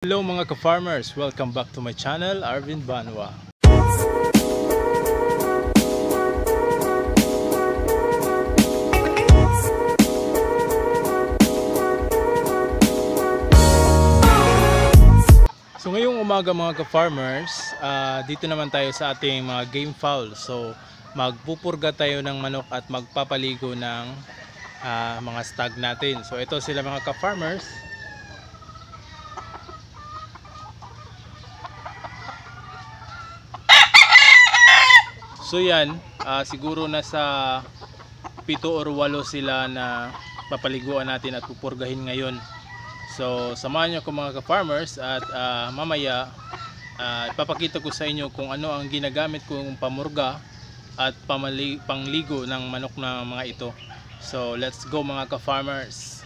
Hello mga ka-farmers! Welcome back to my channel, Arvin Banwa. So ngayong umaga mga ka-farmers, ah, dito naman tayo sa ating mga game fowl. So magpupurga tayo ng manok at magpapaligo ng ah, mga stag natin. So ito sila mga ka-farmers. So yan, ah, siguro nasa pito or walo sila na papaliguan natin at pupurgahin ngayon. So samahan niyo ko mga ka-farmers at ah, mamaya ah, ipapakita ko sa inyo kung ano ang ginagamit kong pamurga at pamali- pangligo ng manok na mga ito. So let's go mga ka-farmers.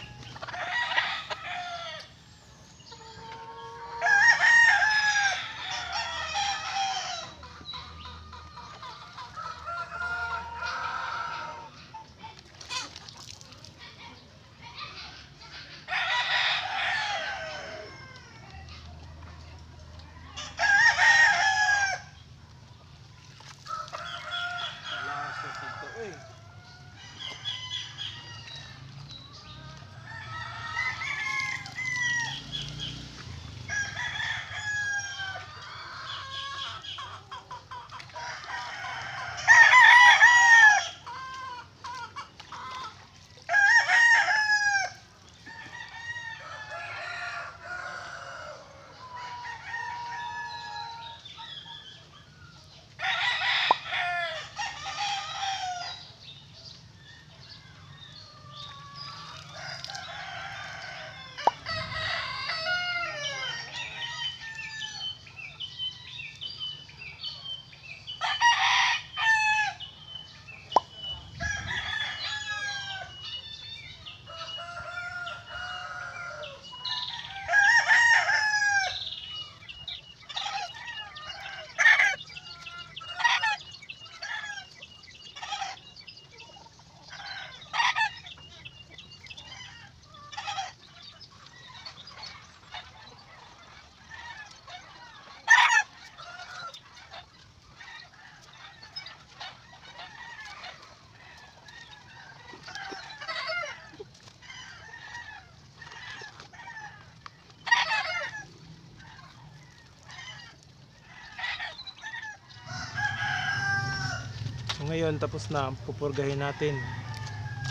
Ngayon tapos na pupurgahin natin.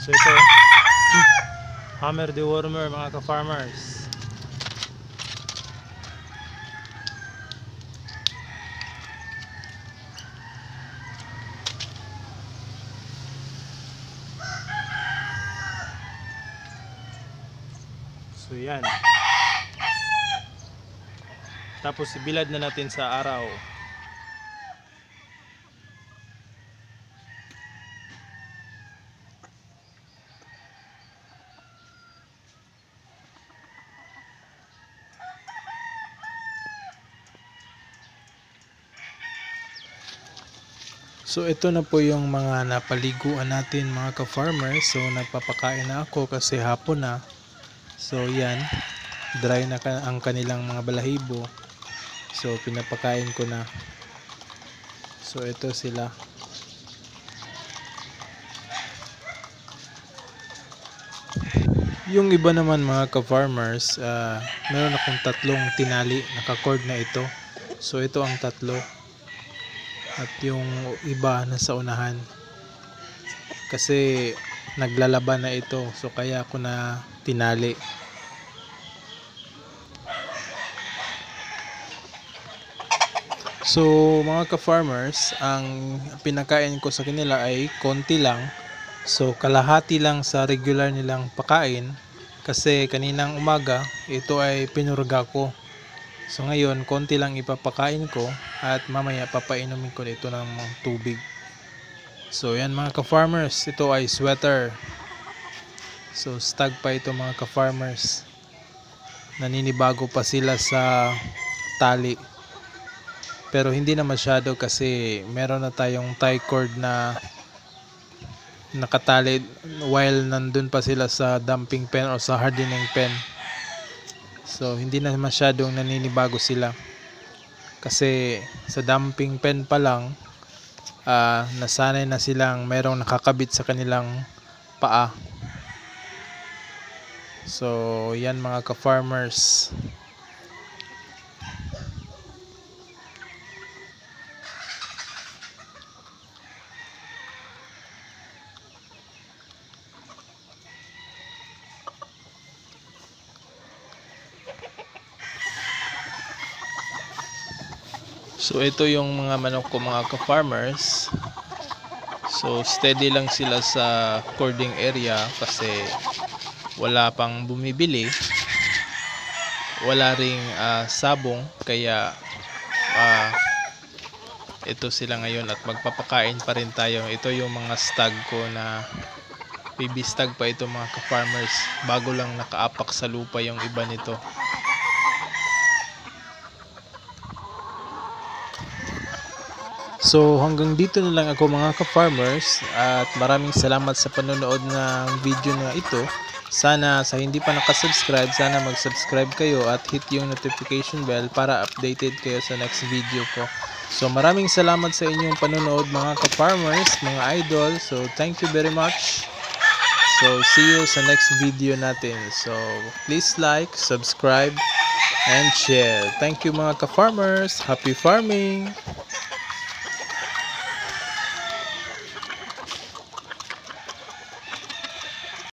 So ito hammer dewormer mga ka-farmers. So yan. Tapos ibilad na natin sa araw. So ito na po yung mga napaliguan natin mga ka-farmers. So nagpapakain na ako kasi hapon na. So yan, dry na ang kanilang mga balahibo. So pinapakain ko na. So ito sila. Yung iba naman mga ka-farmers, ah, meron akong tatlong tinali, naka-cord na ito. So ito ang tatlo at yung iba nasa unahan. Kasi naglalaban na ito. So kaya ako na tinali. So mga ka-farmers ang pinakain ko sa kanila ay konti lang. So kalahati lang sa regular nilang pakain. Kasi kaninang umaga ito ay pinurga ko. So ngayon, konti lang ipapakain ko at mamaya papainumin ko ito ng tubig. So yan mga ka-farmers, ito ay sweater. So stag pa ito mga ka-farmers. Naninibago pa sila sa tali. Pero hindi na masyado kasi meron na tayong tie cord na nakatali while nandun pa sila sa dumping pen o sa hardening pen. So hindi na masyadong naninibago sila. Kasi sa dumping pen pa lang ah, nasanay na silang merong nakakabit sa kanilang paa. So yan mga ka-farmers. So ito yung mga manok ko mga ka-farmers. So steady lang sila sa cording area kasi wala pang bumibili. Wala ring ah, sabong kaya ah, ito sila ngayon at magpapakain pa rin tayo. Ito yung mga stag ko na baby stag pa ito mga ka-farmers. Bago lang nakaapak sa lupa yung iba nito. So hanggang dito na lang ako mga ka-farmers at maraming salamat sa panonood ng video na ito. Sana sa hindi pa nakasubscribe, sana mag-subscribe kayo at hit yung notification bell para updated kayo sa next video ko. So maraming salamat sa inyong panonood mga ka-farmers, mga idol. So thank you very much. So see you sa next video natin. So please like, subscribe, and share. Thank you mga ka-farmers. Happy farming!